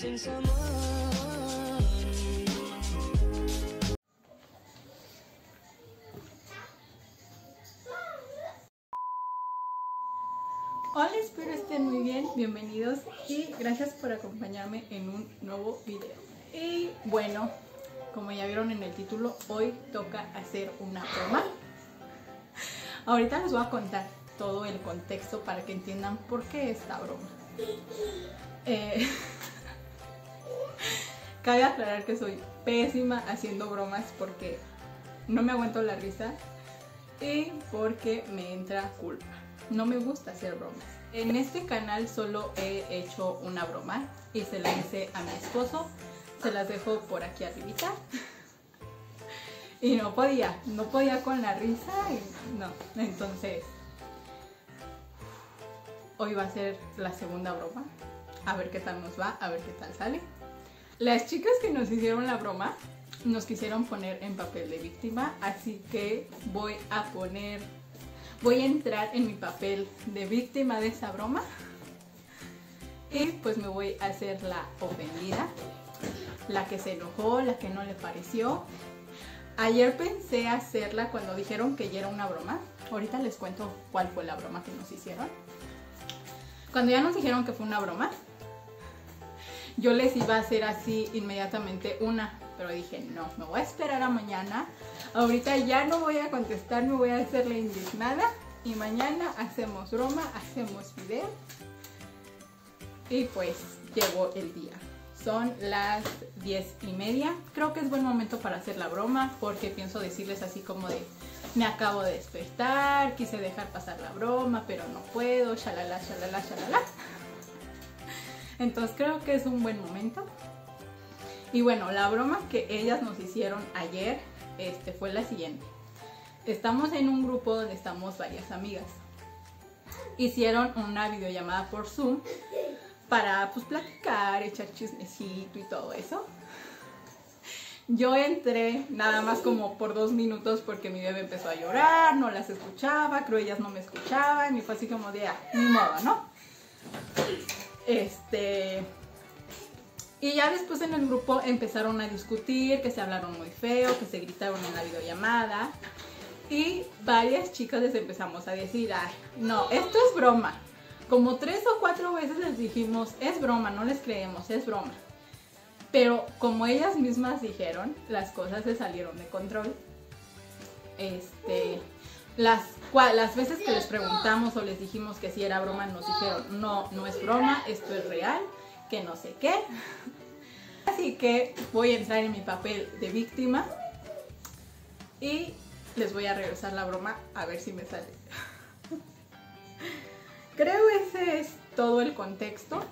Hola, espero estén muy bien, bienvenidos y gracias por acompañarme en un nuevo video. Y bueno, como ya vieron en el título, hoy toca hacer una broma. Ahorita les voy a contar todo el contexto para que entiendan por qué esta broma. Eh, cabe aclarar que soy pésima haciendo bromas porque no me aguanto la risa y porque me entra culpa. No me gusta hacer bromas. En este canal solo he hecho una broma y se la hice a mi esposo. Se las dejo por aquí arribita. Y no podía, no podía con la risa y no. Entonces, hoy va a ser la segunda broma. A ver qué tal nos va, a ver qué tal sale. Las chicas que nos hicieron la broma nos quisieron poner en papel de víctima, así que voy a poner, voy a entrar en mi papel de víctima de esa broma y pues me voy a hacer la ofendida, la que se enojó, la que no le pareció. Ayer pensé hacerla cuando dijeron que ya era una broma. Ahorita les cuento cuál fue la broma que nos hicieron. Cuando ya nos dijeron que fue una broma, yo les iba a hacer así inmediatamente una, pero dije, no, me voy a esperar a mañana. Ahorita ya no voy a contestar, me voy a hacer la indignada. Y mañana hacemos broma, hacemos video. Y pues llegó el día. Son las 10 y media. Creo que es buen momento para hacer la broma porque pienso decirles así como de me acabo de despertar, quise dejar pasar la broma, pero no puedo, shalala, shalala, shalala. Entonces creo que es un buen momento. Y bueno, la broma que ellas nos hicieron ayer este, fue la siguiente. Estamos en un grupo donde estamos varias amigas. Hicieron una videollamada por Zoom para pues platicar, echar chismecito y todo eso. Yo entré nada más como por dos minutos porque mi bebé empezó a llorar, no las escuchaba, creo ellas no me escuchaban y fue así como de, ah, ni modo, ¿no? Este... Y ya después en el grupo empezaron a discutir, que se hablaron muy feo, que se gritaron en la videollamada. Y varias chicas les empezamos a decir, ay, no, esto es broma. Como tres o cuatro veces les dijimos, es broma, no les creemos, es broma. Pero como ellas mismas dijeron, las cosas se salieron de control. Este, las, las veces que les preguntamos o les dijimos que si era broma, nos dijeron, no, no es broma, esto es real, que no sé qué. Así que voy a entrar en mi papel de víctima y les voy a regresar la broma a ver si me sale. Creo ese es todo el contexto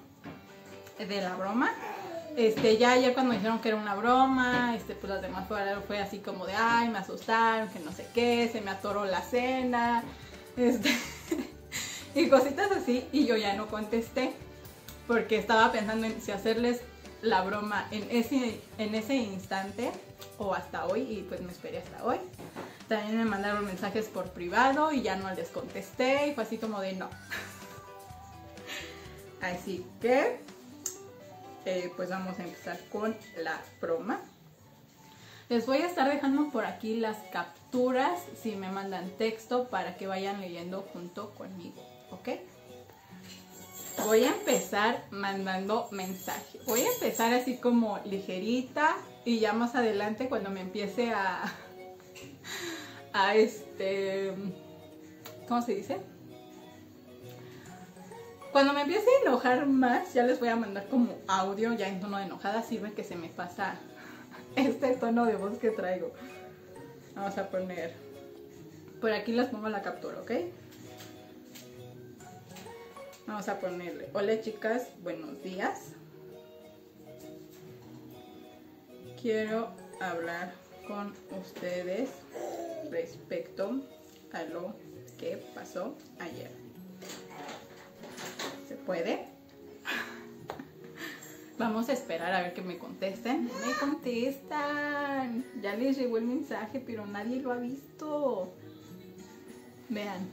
de la broma. Este, ya ayer cuando dijeron que era una broma, este, pues las demás fue, fue así como de, ay, me asustaron, que no sé qué, se me atoró la cena, este, y cositas así, y yo ya no contesté, porque estaba pensando en si hacerles la broma en ese, en ese instante o hasta hoy, y pues me esperé hasta hoy. También me mandaron mensajes por privado y ya no les contesté, y fue así como de no. Así que eh, pues vamos a empezar con la broma. Les voy a estar dejando por aquí las capturas si me mandan texto para que vayan leyendo junto conmigo, ¿ok? Voy a empezar mandando mensaje. Voy a empezar así como ligerita y ya más adelante cuando me empiece a... a este... ¿Cómo se dice? Cuando me empiece a enojar más, ya les voy a mandar como audio ya en tono de enojada. Sirve que se me pasa este tono de voz que traigo. Vamos a poner... Por aquí les pongo la captura, ¿ok? Vamos a ponerle, hola chicas, buenos días. Quiero hablar con ustedes respecto a lo que pasó ayer. ¿Se puede? Vamos a esperar a ver que me contesten. Me contestan. Ya les llegó el mensaje, pero nadie lo ha visto. Vean.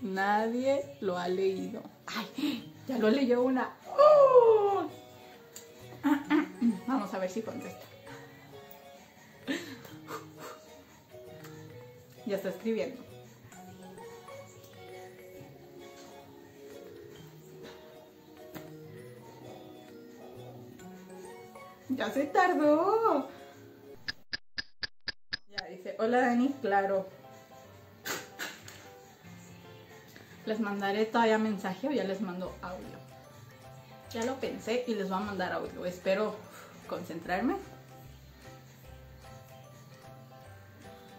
Nadie lo ha leído. Ay, ya lo leyó una. ¡Oh! ver si contesta. Ya está escribiendo. Ya se tardó. Ya dice, hola Dani, claro. Les mandaré todavía mensaje o ya les mando audio. Ya lo pensé y les voy a mandar audio. Espero concentrarme.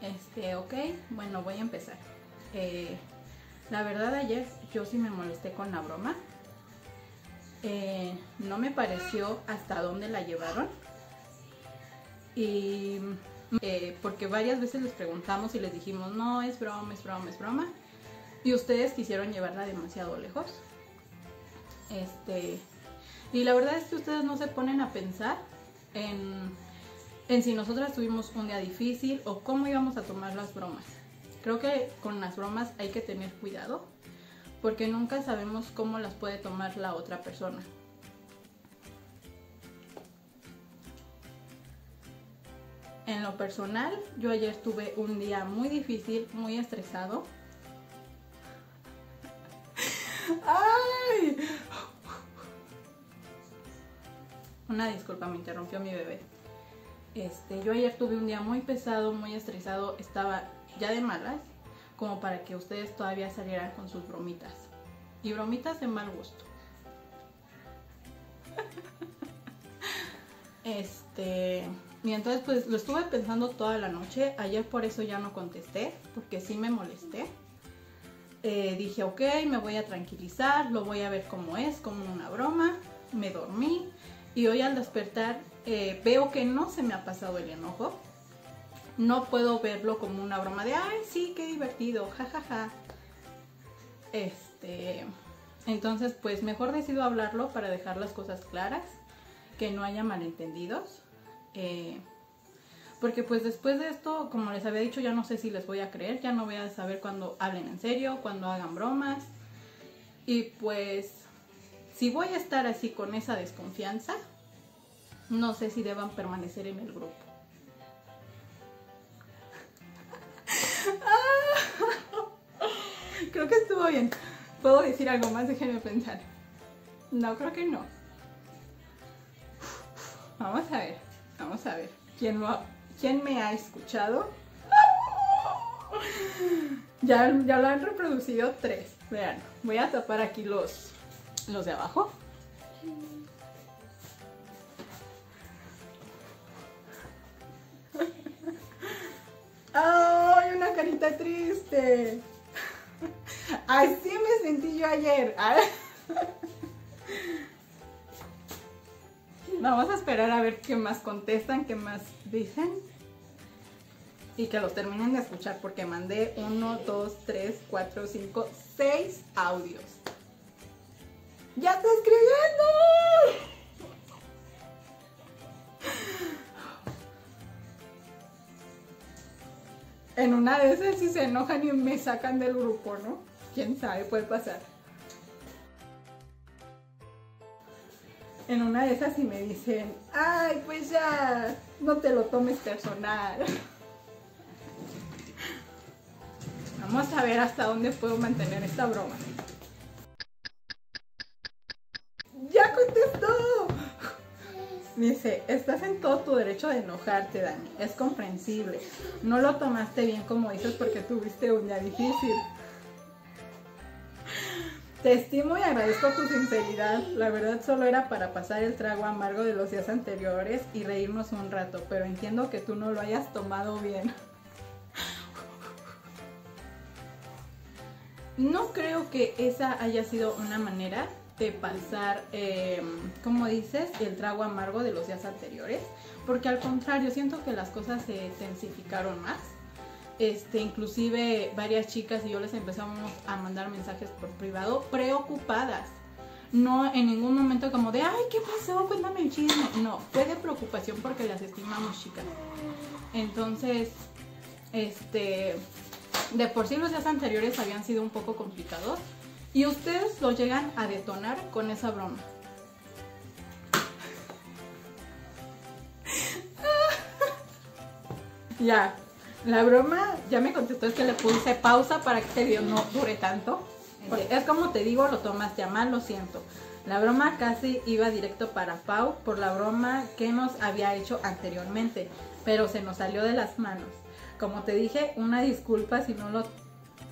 Este, ok, bueno, voy a empezar. Eh, la verdad ayer yo sí me molesté con la broma. Eh, no me pareció hasta dónde la llevaron. Y eh, porque varias veces les preguntamos y les dijimos, no, es broma, es broma, es broma. Y ustedes quisieron llevarla demasiado lejos. Este, y la verdad es que ustedes no se ponen a pensar en, en si nosotras tuvimos un día difícil o cómo íbamos a tomar las bromas. Creo que con las bromas hay que tener cuidado porque nunca sabemos cómo las puede tomar la otra persona. En lo personal, yo ayer tuve un día muy difícil, muy estresado. ¡Ay! Una disculpa, me interrumpió mi bebé. Este, yo ayer tuve un día muy pesado, muy estresado, estaba ya de malas, como para que ustedes todavía salieran con sus bromitas. Y bromitas de mal gusto. Este, y entonces pues lo estuve pensando toda la noche. Ayer por eso ya no contesté, porque sí me molesté. Eh, dije, ok, me voy a tranquilizar, lo voy a ver cómo es, como una broma. Me dormí y hoy al despertar eh, veo que no se me ha pasado el enojo. No puedo verlo como una broma de, ay, sí, qué divertido, jajaja. Ja, ja. Este, entonces, pues mejor decido hablarlo para dejar las cosas claras, que no haya malentendidos. Eh, porque pues después de esto, como les había dicho, ya no sé si les voy a creer, ya no voy a saber cuando hablen en serio, cuando hagan bromas. Y pues, si voy a estar así con esa desconfianza, no sé si deban permanecer en el grupo. Creo que estuvo bien. ¿Puedo decir algo más? Déjenme pensar. No, creo que no. Vamos a ver, vamos a ver. ¿Quién, lo quién me ha escuchado? Ya, ya lo han reproducido tres. Vean, voy a tapar aquí los, los de abajo. ¡Ay, una carita triste! Así me sentí yo ayer. Vamos a esperar a ver qué más contestan, qué más dicen. Y que los terminen de escuchar porque mandé 1, 2, 3, 4, 5, 6 audios. ¡Ya está escribiendo! En una de esas si se enojan y me sacan del grupo, ¿no? Quién sabe, puede pasar. En una de esas si me dicen, ay, pues ya, no te lo tomes personal. Vamos a ver hasta dónde puedo mantener esta broma. ¡Ya contestó! Dice, estás en todo tu derecho de enojarte, Dani. Es comprensible. No lo tomaste bien como dices porque tuviste un día difícil. Te estimo y agradezco tu sinceridad. La verdad solo era para pasar el trago amargo de los días anteriores y reírnos un rato, pero entiendo que tú no lo hayas tomado bien. No creo que esa haya sido una manera de pasar, eh, como dices, el trago amargo de los días anteriores, porque al contrario, siento que las cosas se intensificaron más. Este, inclusive varias chicas y yo les empezamos a mandar mensajes por privado preocupadas. No en ningún momento como de, ay, ¿qué pasó? Cuéntame el chisme. No, fue de preocupación porque las estimamos chicas. Entonces, este, de por sí los días anteriores habían sido un poco complicados y ustedes lo llegan a detonar con esa broma. Ya, la broma ya me contestó, es que le puse pausa para que este video no dure tanto. Porque es como te digo, lo tomaste a mal, lo siento. La broma casi iba directo para Pau por la broma que nos había hecho anteriormente, pero se nos salió de las manos. Como te dije, una disculpa si no lo,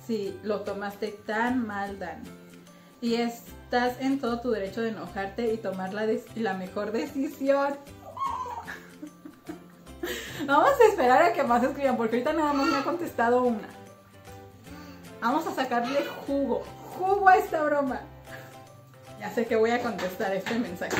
si lo tomaste tan mal, Dani. Y estás en todo tu derecho de enojarte y tomar la, la mejor decisión. Vamos a esperar a que más escriban, porque ahorita nada más me ha contestado una. Vamos a sacarle jugo, jugo a esta broma. Ya sé que voy a contestar este mensaje.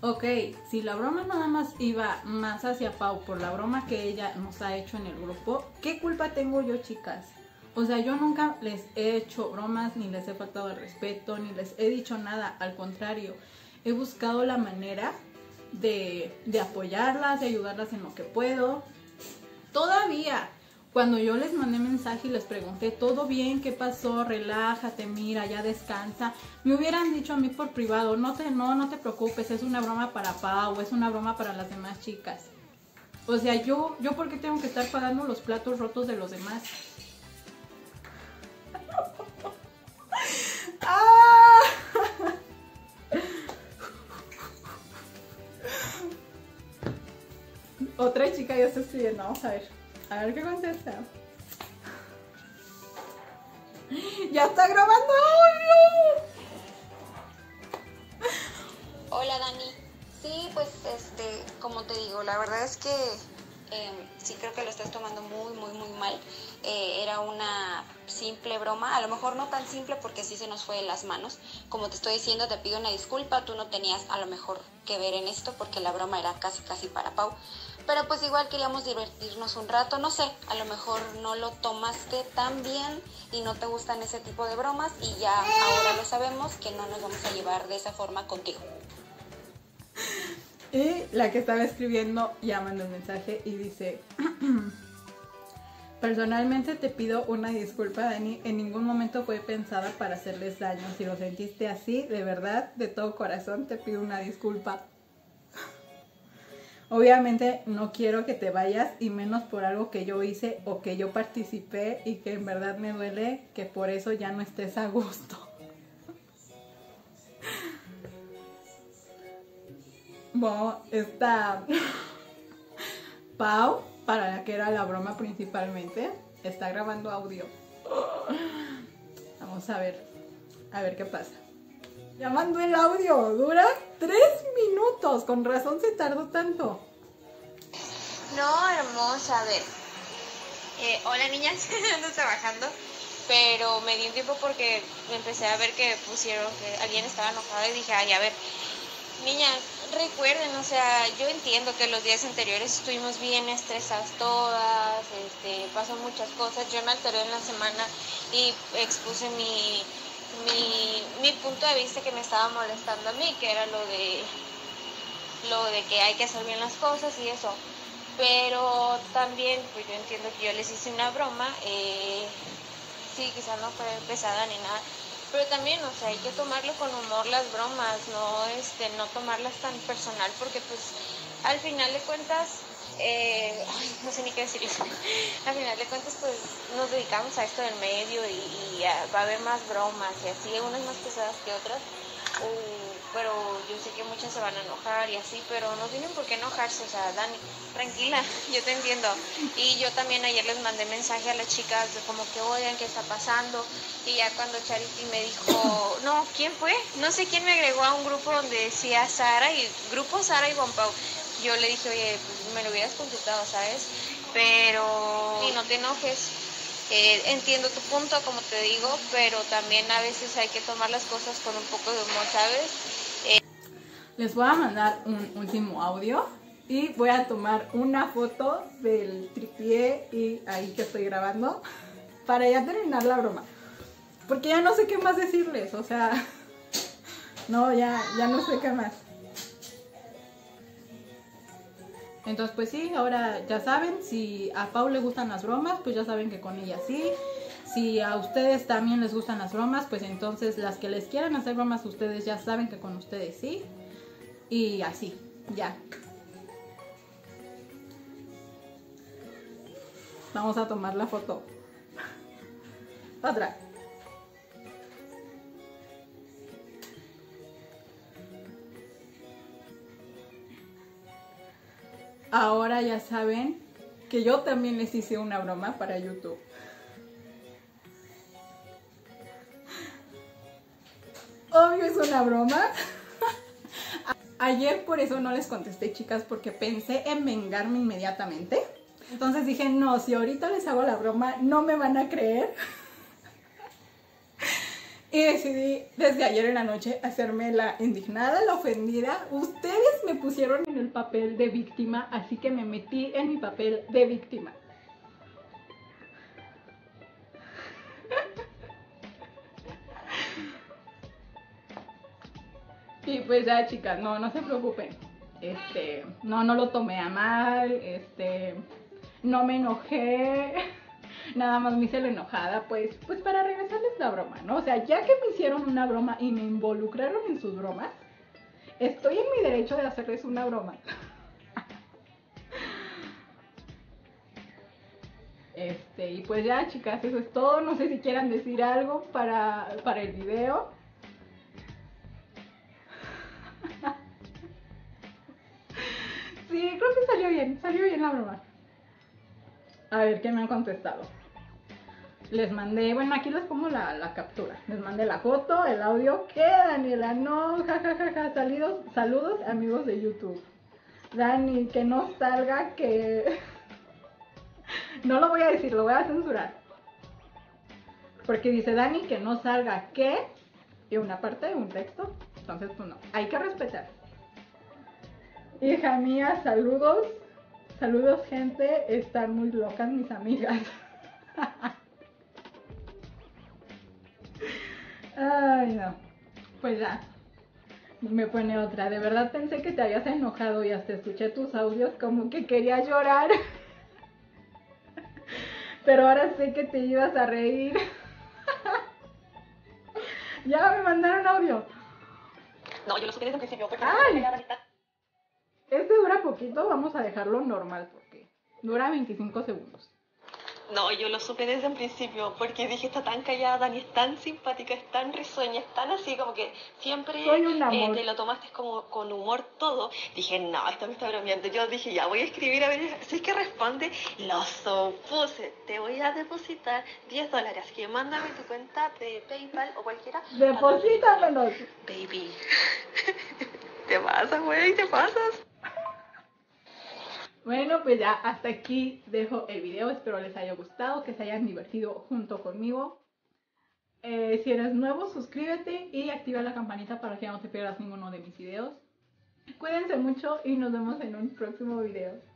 Ok, si la broma nada más iba más hacia Pau por la broma que ella nos ha hecho en el grupo, ¿qué culpa tengo yo, chicas? O sea, yo nunca les he hecho bromas, ni les he faltado el respeto, ni les he dicho nada. Al contrario, he buscado la manera de, de apoyarlas, de ayudarlas en lo que puedo. Todavía, cuando yo les mandé mensaje y les pregunté, ¿todo bien? ¿Qué pasó? Relájate, mira, ya descansa. Me hubieran dicho a mí por privado, no te, no, no te preocupes, es una broma para Pau, es una broma para las demás chicas. O sea, yo, yo por qué tengo que estar pagando los platos rotos de los demás. Otra chica ya está escribiendo, vamos a ver. A ver qué contesta. ¡Ya está grabando! Hola Dani. Sí, pues este, como te digo, la verdad es que eh, sí creo que lo estás tomando muy, muy, muy mal. Eh, era una simple broma, a lo mejor no tan simple porque sí se nos fue de las manos. Como te estoy diciendo, te pido una disculpa, tú no tenías a lo mejor que ver en esto porque la broma era casi, casi para Pau. Pero pues igual queríamos divertirnos un rato, no sé, a lo mejor no lo tomaste tan bien y no te gustan ese tipo de bromas y ya ahora lo sabemos que no nos vamos a llevar de esa forma contigo. Y la que estaba escribiendo ya mandó un mensaje y dice, personalmente te pido una disculpa, Dani, en ningún momento fue pensada para hacerles daño. Si lo sentiste así, de verdad, de todo corazón, te pido una disculpa. Obviamente no quiero que te vayas y menos por algo que yo hice o que yo participé y que en verdad me duele que por eso ya no estés a gusto. Bueno, está Pau, para la que era la broma principalmente, está grabando audio. Vamos a ver, a ver qué pasa. Ya mandó el audio, dura tres minutos, con razón se tardó tanto. No, hermosa, a ver. Eh, hola niñas, ando trabajando, pero me di un tiempo porque empecé a ver que pusieron que alguien estaba enojado y dije, ay, a ver, niñas, recuerden, o sea, yo entiendo que los días anteriores estuvimos bien estresadas todas, este, pasó muchas cosas, yo me alteré en la semana y expuse mi, mi, mi punto de vista que me estaba molestando a mí, que era lo de lo de que hay que hacer bien las cosas y eso. Pero también, pues yo entiendo que yo les hice una broma, eh, sí, quizás no fue pesada ni nada, pero también, o sea, hay que tomarlo con humor las bromas, no, este, no tomarlas tan personal, porque pues al final de cuentas, eh, no sé ni qué decirles, al final de cuentas pues nos dedicamos a esto del medio y, y, ah, va a haber más bromas y así, unas más pesadas que otras. Uh, pero yo sé que muchas se van a enojar y así, pero no tienen por qué enojarse, o sea, Dani, tranquila, yo te entiendo. Y yo también ayer les mandé mensaje a las chicas de como que oigan qué está pasando y ya cuando Charity me dijo, no, ¿quién fue? No sé quién me agregó a un grupo donde decía Sara y grupo Sara y Juan Pau. Yo le dije, oye, pues me lo hubieras consultado, ¿sabes? Pero y no te enojes. Eh, entiendo tu punto, como te digo, pero también a veces hay que tomar las cosas con un poco de humor, ¿sabes? Les voy a mandar un último audio y voy a tomar una foto del tripié y ahí que estoy grabando para ya terminar la broma. Porque ya no sé qué más decirles, o sea, no, ya, ya no sé qué más. Entonces, pues sí, ahora ya saben, si a Paul le gustan las bromas, pues ya saben que con ella sí. Si a ustedes también les gustan las bromas, pues entonces las que les quieran hacer bromas, ustedes ya saben que con ustedes sí. Y así, ya. Vamos a tomar la foto. Otra. Ahora ya saben que yo también les hice una broma para YouTube. Obvio es una broma. Ayer por eso no les contesté, chicas, porque pensé en vengarme inmediatamente. Entonces dije, no, si ahorita les hago la broma, no me van a creer. Y decidí desde ayer en la noche hacerme la indignada, la ofendida. Ustedes me pusieron en el papel de víctima, así que me metí en mi papel de víctima. Y pues ya chicas, no, no se preocupen. Este, no, no lo tomé a mal, este, no me enojé, nada más me hice la enojada, pues, pues para regresarles la broma, ¿no? O sea, ya que me hicieron una broma y me involucraron en sus bromas, estoy en mi derecho de hacerles una broma. Este, y pues ya chicas, eso es todo. No sé si quieran decir algo para, para el video. Sí, creo que salió bien, salió bien la broma. A ver qué me han contestado. Les mandé, bueno, aquí les pongo la, captura. Les mandé la foto, el audio. ¿Qué, Daniela? No, jajajaja. Saludos, saludos, amigos de YouTube. Dani, que no salga, que. No lo voy a decir, lo voy a censurar. Porque dice Dani que no salga que. Y una parte, un texto. Entonces, pues no. Hay que respetar. Hija mía, saludos. Saludos, gente. Están muy locas mis amigas. Ay, no. Pues ya. Me pone otra. De verdad pensé que te habías enojado y hasta escuché tus audios como que quería llorar. Pero ahora sé que te ibas a reír. ya me mandaron audio. No, yo lo supe desde un principio porque Ay. no Este dura poquito, vamos a dejarlo normal porque dura 25 segundos. No, yo lo supe desde un principio porque dije, está tan callada, Dani es tan simpática, es tan risueña, es tan así, como que siempre un eh, te lo tomaste como con humor todo. Dije, no, esto me está bromeando. Yo dije, ya voy a escribir a ver si es que responde. Lo supuse, te voy a depositar 10 dólares, así que mándame tu cuenta de PayPal o cualquiera. Deposítamelos. Baby, te pasas, güey, te pasas. Bueno, pues ya hasta aquí dejo el video. Espero les haya gustado, que se hayan divertido junto conmigo. Eh, si eres nuevo, suscríbete y activa la campanita para que no te pierdas ninguno de mis videos. Cuídense mucho y nos vemos en un próximo video.